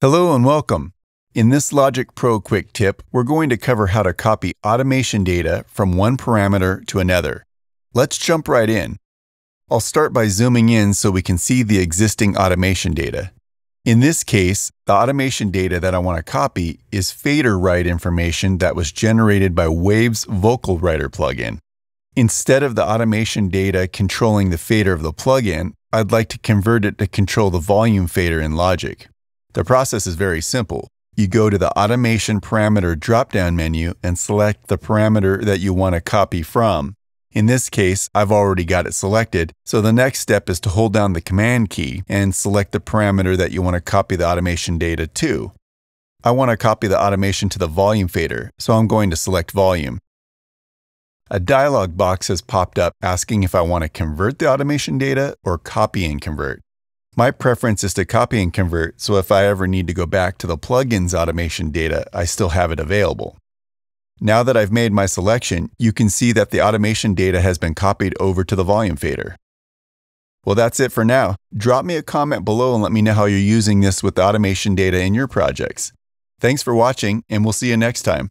Hello and welcome. In this Logic Pro quick tip, we're going to cover how to copy automation data from one parameter to another. Let's jump right in. I'll start by zooming in so we can see the existing automation data. In this case, the automation data that I want to copy is fader write information that was generated by Waves Vocal Rider plugin. Instead of the automation data controlling the fader of the plugin, I'd like to convert it to control the volume fader in Logic. The process is very simple. You go to the Automation Parameter drop-down menu and select the parameter that you want to copy from. In this case, I've already got it selected, so the next step is to hold down the Command key and select the parameter that you want to copy the automation data to. I want to copy the automation to the volume fader, so I'm going to select Volume. A dialog box has popped up asking if I want to convert the automation data or copy and convert. My preference is to copy and convert, so if I ever need to go back to the plugin's automation data, I still have it available. Now that I've made my selection, you can see that the automation data has been copied over to the volume fader. Well, that's it for now. Drop me a comment below and let me know how you're using this with the automation data in your projects. Thanks for watching, and we'll see you next time.